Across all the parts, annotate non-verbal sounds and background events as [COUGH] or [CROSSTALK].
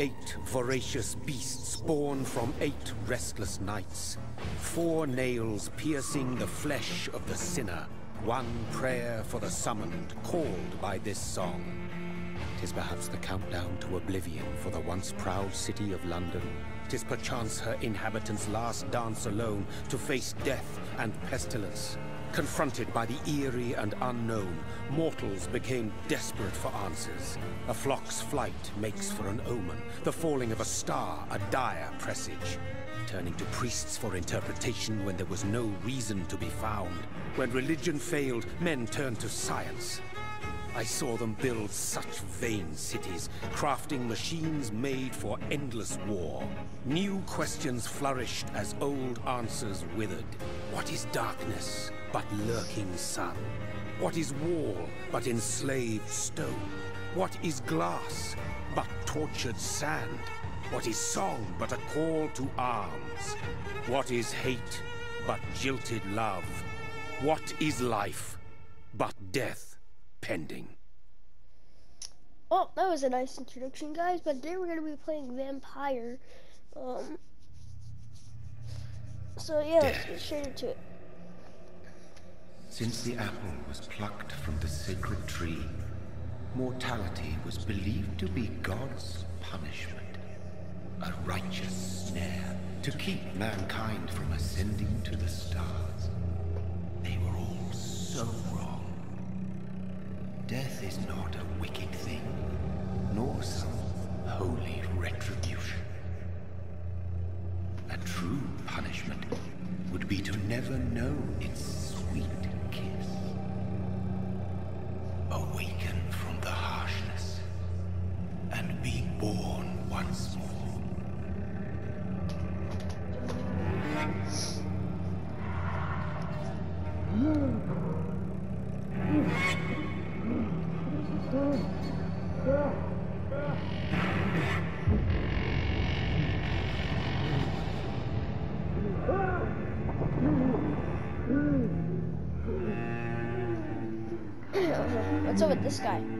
Eight voracious beasts born from eight restless nights. Four nails piercing the flesh of the sinner. One prayer for the summoned, called by this song. Tis perhaps the countdown to oblivion for the once proud city of London. Tis perchance her inhabitants' last dance alone to face death and pestilence. Confronted by the eerie and unknown, mortals became desperate for answers. A flock's flight makes for an omen, the falling of a star a dire presage. Turning to priests for interpretation when there was no reason to be found. When religion failed, men turned to science. I saw them build such vain cities, crafting machines made for endless war. New questions flourished as old answers withered. What is darkness but lurking sun? What is wall but enslaved stone? What is glass but tortured sand? What is song but a call to arms? What is hate but jilted love? What is life but death? Pending. Well, that was a nice introduction, guys. But today we're going to be playing Vampyr. Um, so yeah, let's get straight into it. Since the apple was plucked from the sacred tree, mortality was believed to be God's punishment. A righteous snare to keep mankind from ascending to the stars. Death is not a wicked thing, nor some holy retribution. A true punishment would be to never know its sweet What's up with this guy?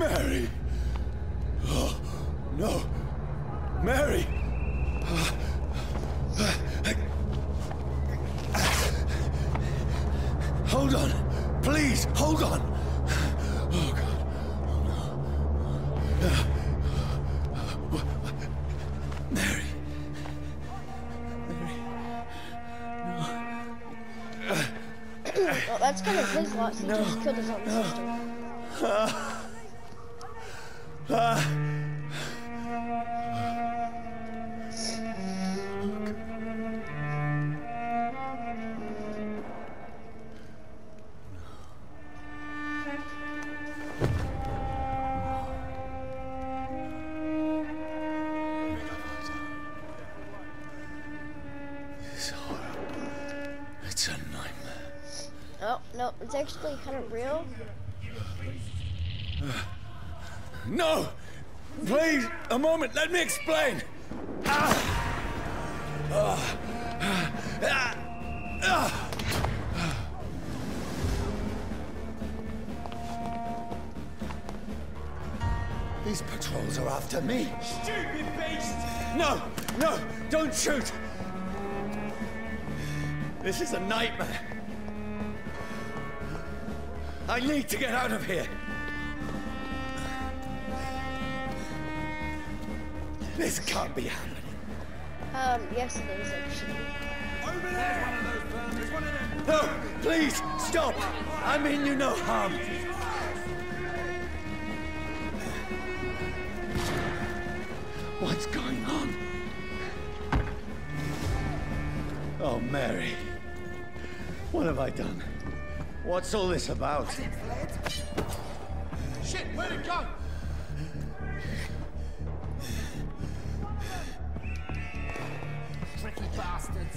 Mary! Oh, no. Mary! Hold on. Please, hold on. Oh, God. Oh, no. Mary. Mary. No. Well, that's kind of his loss. He No. just killed his own No. sister. It's actually kind of real. No! Please, a moment, let me explain! These patrols are after me. Stupid beast! No! No! Don't shoot! This is a nightmare. I need to get out of here. This can't be happening. Um, yes it is actually. Over there! There's one of them! No! Please! Stop! I mean you no harm. What's going on? Oh, Mary. What have I done? What's all this about? Shit, where'd it go? Tricky bastards.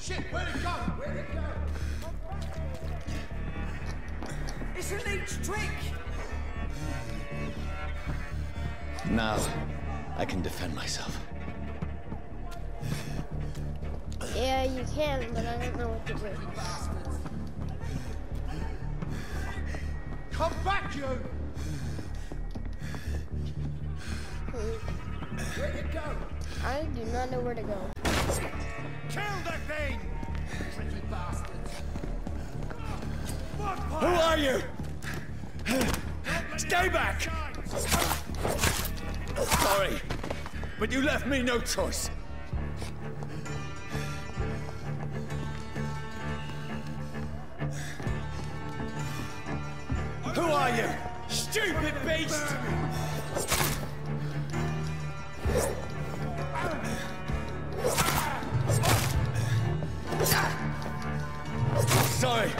Shit, where'd it go? Where'd it go? It's a leech trick! Now, I can defend myself. Yeah, you can, but I don't know what to do. Come back, you! Where'd it go? I do not know where to go. Kill the thing! Tricky bastards. Who are you? Stay back! Sorry, but you left me no choice. You? Stupid beast! Sorry.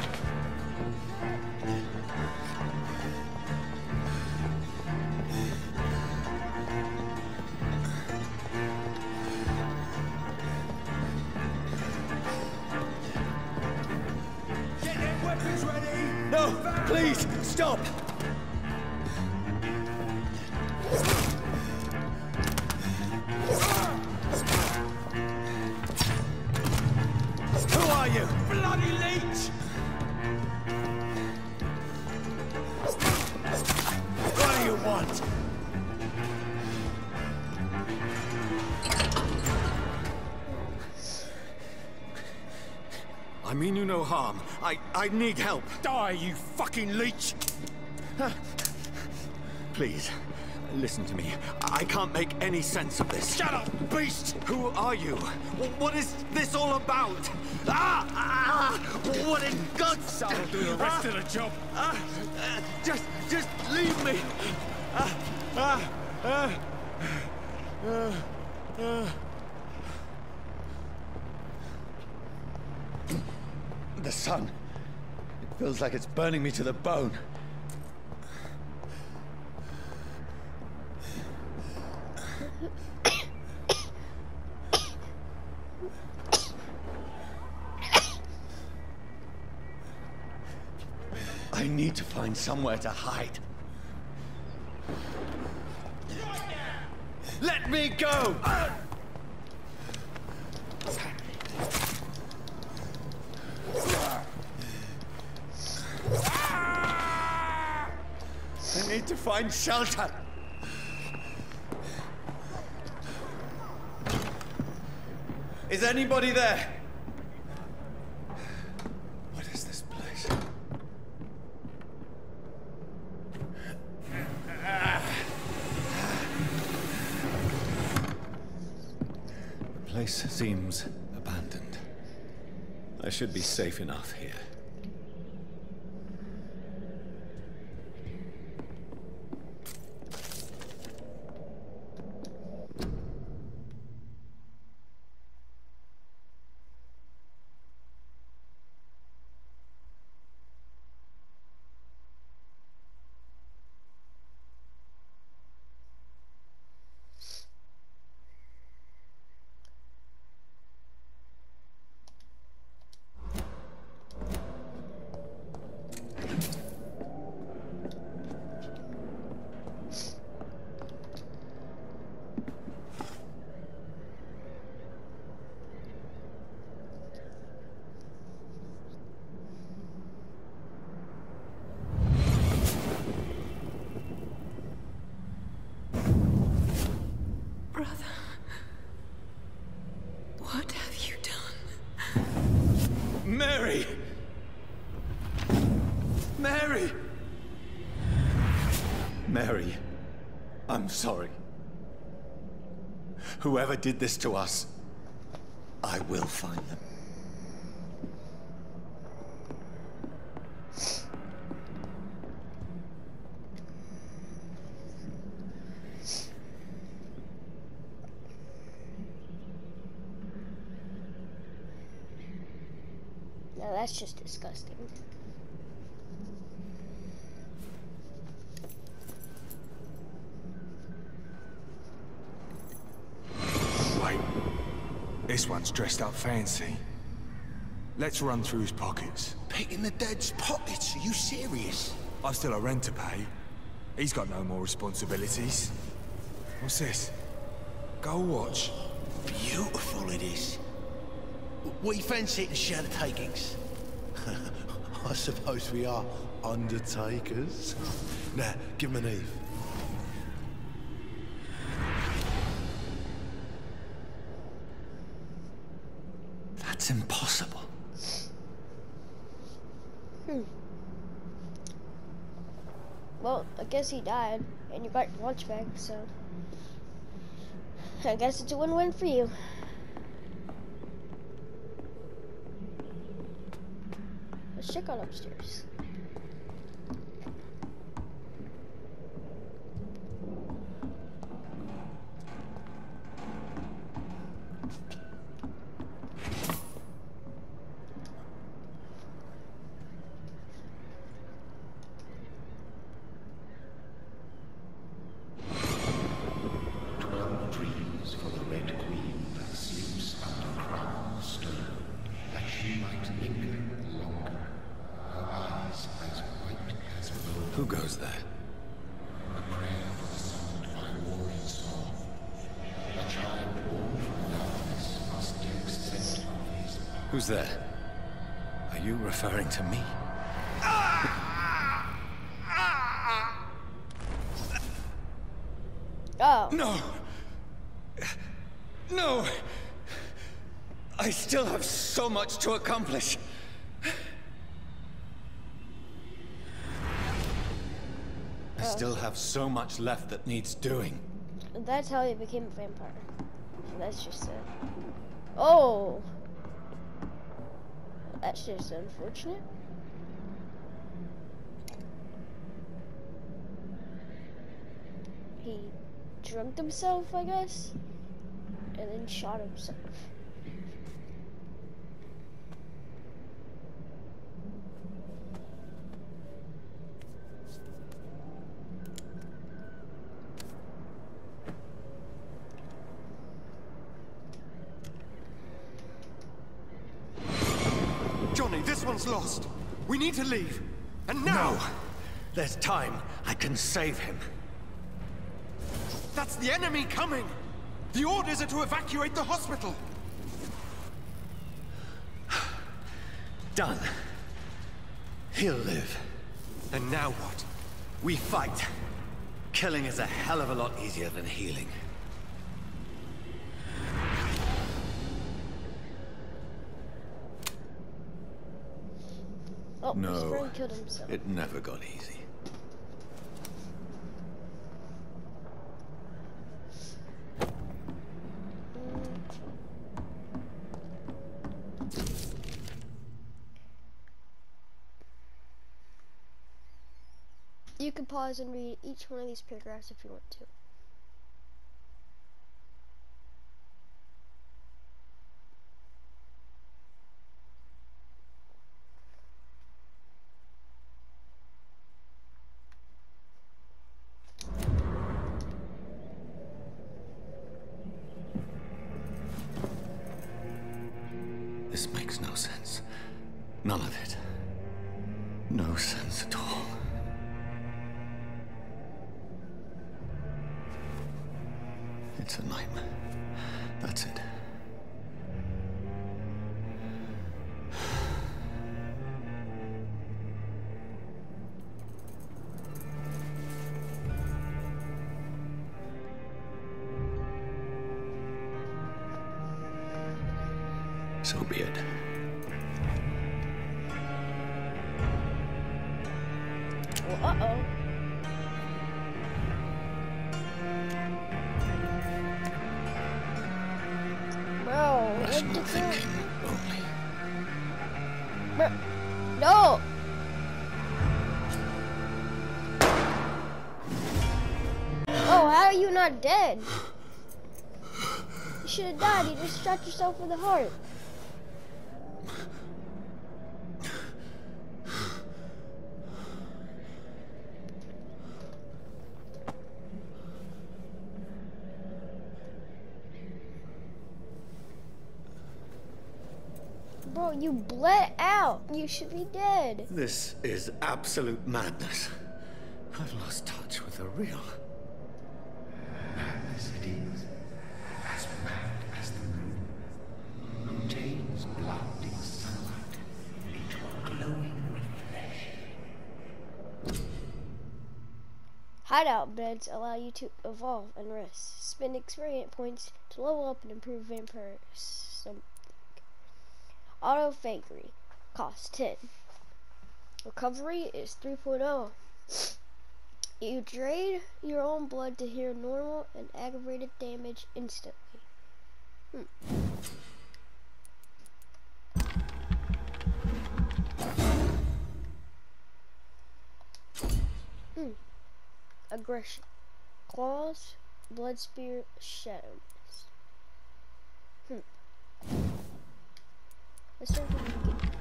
I, I need help. Die, you fucking leech! Please, listen to me. I can't make any sense of this. Shut up, beast! Who are you? What is this all about? Ah! ah what in God's I'll do the rest of the job. Ah, uh, just, just leave me. Ah, ah, ah, ah, ah. The sun. Feels like it's burning me to the bone. I need to find somewhere to hide. Let me go! To find shelter. Is anybody there? What is this place? The place seems abandoned. I should be safe enough here. Mary, I'm sorry. Whoever did this to us, I will find them. No, that's just disgusting. Dressed up fancy. Let's run through his pockets. Picking the dead's pockets? Are you serious? I've still a rent to pay. He's got no more responsibilities. What's this? Go watch. Beautiful it is. We fancy it and share the takings. [LAUGHS] I suppose we are undertakers. [LAUGHS] Now, give him an Eve. He died, and you got your watch back, so I guess it's a win-win for you. Let's check out upstairs. Twelve trees for the Red Queen that sleeps under crown stone, that she might linger longer, her eyes as white as snow. Who goes there? A prayer for the summoned by warring song. A child born from darkness must take scent of his Who's there? Are you referring to me? Oh, No! No! I still have so much to accomplish. I oh. still have so much left that needs doing. that's how he became a vampire. That's just it. Oh, that's just unfortunate. He drugged himself, I guess, and then shot himself. Johnny, this one's lost. We need to leave. And now! No! There's time. I can save him. That's the enemy coming! The orders are to evacuate the hospital! [SIGHS] Done. He'll live. And now what? We fight. Killing is a hell of a lot easier than healing. His No. friend killed himself. It never got easy. You can pause and read each one of these paragraphs if you want to. None of it. No sense at all. It's a nightmare. That's it. To thinking only. No! Oh, how are you not dead? You should have died. You just shot yourself in the heart. Out. You should be dead. This is absolute madness. I've lost touch with the real. Madness it is, as mad as the moon, who tames blood in sunlight into a glowing reflesh. Hideout beds allow you to evolve and rest. Spend experience points to level up and improve vampire something. Autophagy costs 10. Recovery is 3.0. You drain your own blood to heal normal and aggravated damage instantly. Hmm. Hmm. Aggression. Claws, blood spear, shadow mist. Hmm. Let's start from the beginning.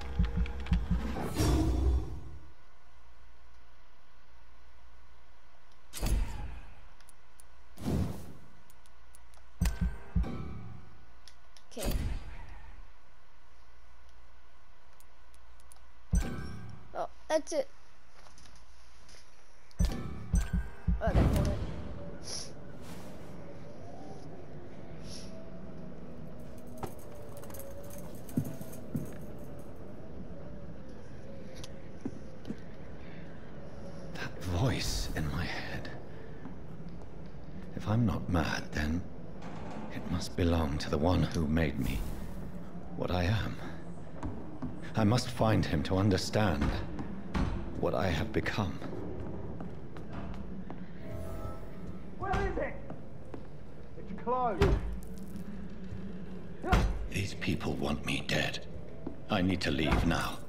Okay. Oh, that's it. The one who made me what I am. I must find him to understand what I have become. Where is it? It's closed. These people want me dead. I need to leave now.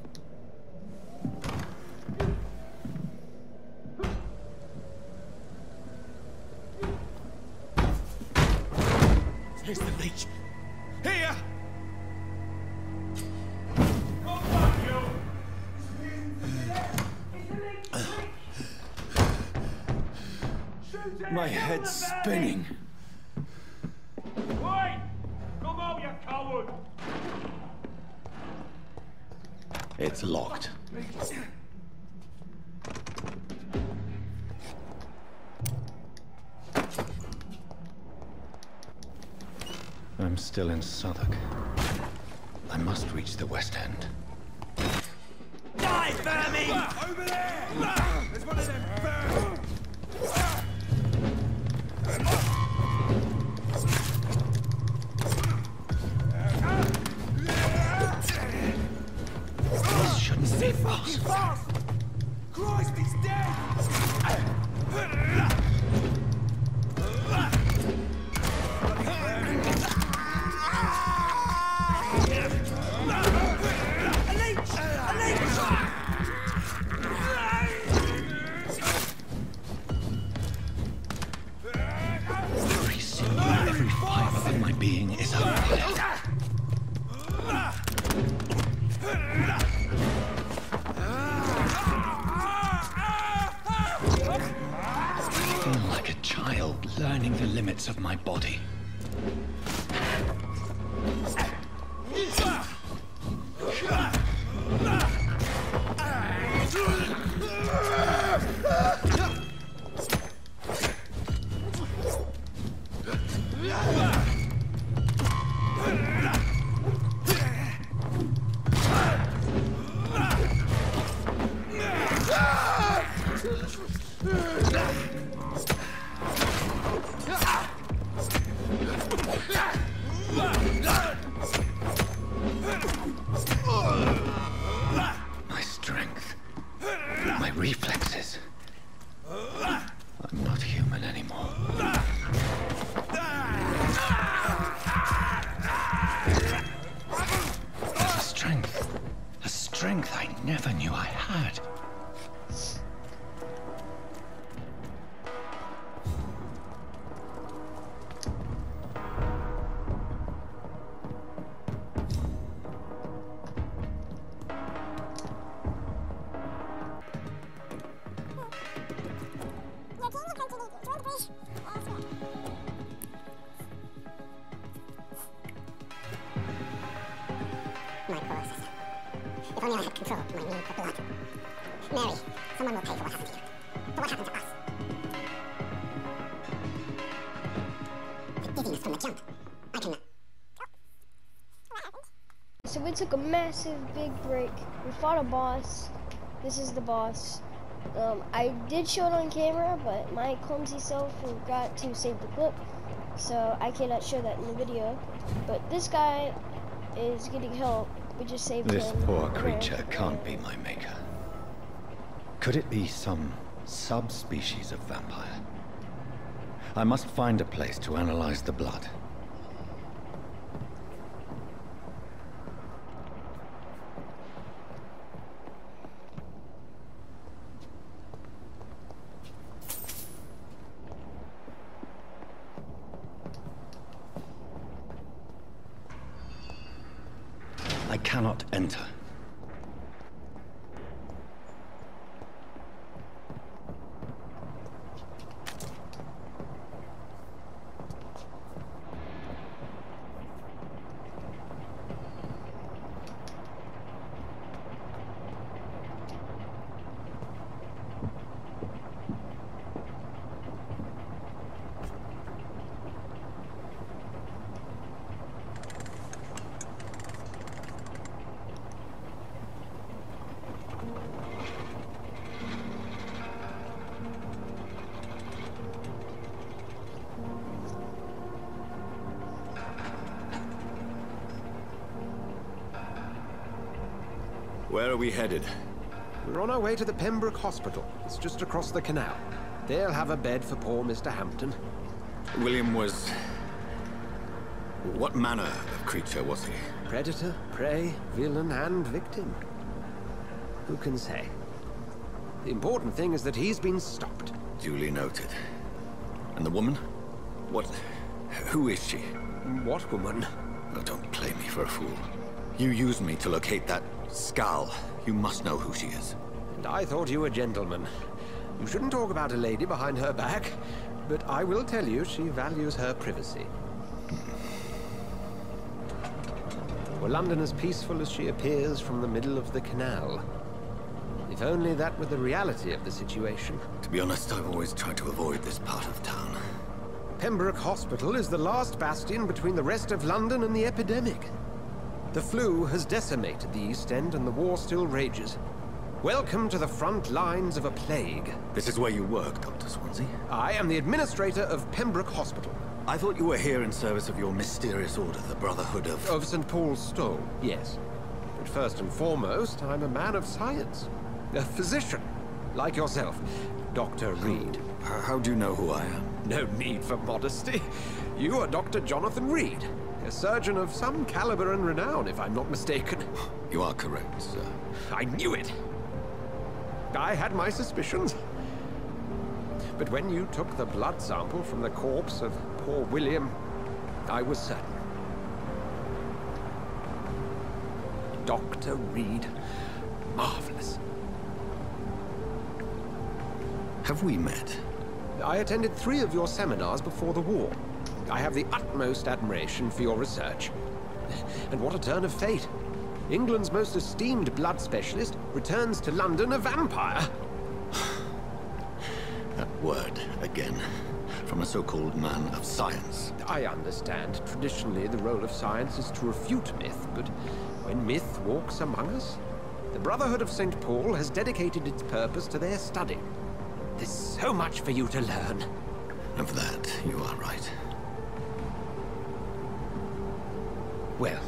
never knew I had. Massive big break. We fought a boss. This is the boss. Um, I did show it on camera, but my clumsy self forgot to save the clip, so I cannot show that in the video. But this guy is getting help. We just saved This him. poor There. creature can't be my maker. Could it be some subspecies of vampire? I must find a place to analyze the blood. Where are we headed? We're on our way to the Pembroke Hospital. It's just across the canal. They'll have a bed for poor Mr. Hampton. William was... What manner of creature was he? Predator, prey, villain, and victim. Who can say? The important thing is that he's been stopped. Duly noted. And the woman? What... Who is she? What woman? Oh, don't play me for a fool. You used me to locate that skull. You must know who she is. And I thought you a gentleman. You shouldn't talk about a lady behind her back, but I will tell you she values her privacy. Were London as peaceful as she appears from the middle of the canal? If only that were the reality of the situation. To be honest, I've always tried to avoid this part of town. Pembroke Hospital is the last bastion between the rest of London and the epidemic. The flu has decimated the East End and the war still rages. Welcome to the front lines of a plague. This is where you work, Dr. Swansea? I am the administrator of Pembroke Hospital. I thought you were here in service of your mysterious order, the Brotherhood of... Of St. Paul's Stole, yes. But first and foremost, I'm a man of science. A physician, like yourself, Dr. Reed. How, how do you know who I am? No need for modesty. You are Dr. Jonathan Reed, a surgeon of some caliber and renown, if I'm not mistaken. You are correct, sir. I knew it. I had my suspicions. But when you took the blood sample from the corpse of poor William, I was certain. Dr. Reed. Marvelous. Have we met? I attended three of your seminars before the war. I have the utmost admiration for your research. And what a turn of fate. England's most esteemed blood specialist returns to London a vampire. [SIGHS] That word, again. From a so-called man of science. I understand. Traditionally, the role of science is to refute myth, but when myth walks among us, the Brotherhood of St. Paul has dedicated its purpose to their study. There's so much for you to learn. For that, you are right. Well,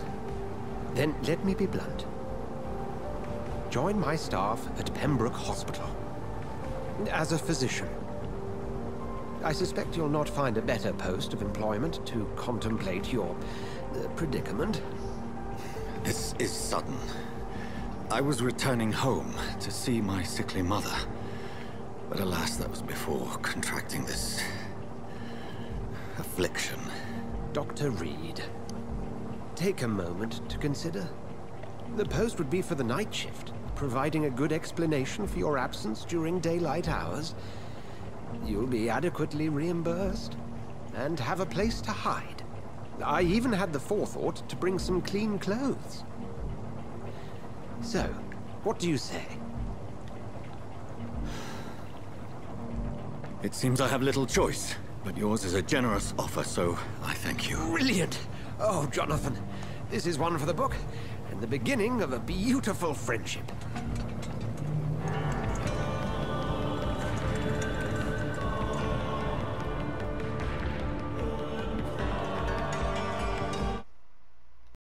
then let me be blunt. Join my staff at Pembroke Hospital. As a physician. I suspect you'll not find a better post of employment to contemplate your uh, predicament. This is sudden. I was returning home to see my sickly mother. But alas, that was before contracting this... affliction. Dr. Reed, take a moment to consider. The post would be for the night shift, providing a good explanation for your absence during daylight hours. You'll be adequately reimbursed and have a place to hide. I even had the forethought to bring some clean clothes. So, what do you say? It seems I have little choice, but yours is a generous offer, so I thank you. Brilliant! Oh, Jonathan, this is one for the book, and the beginning of a beautiful friendship.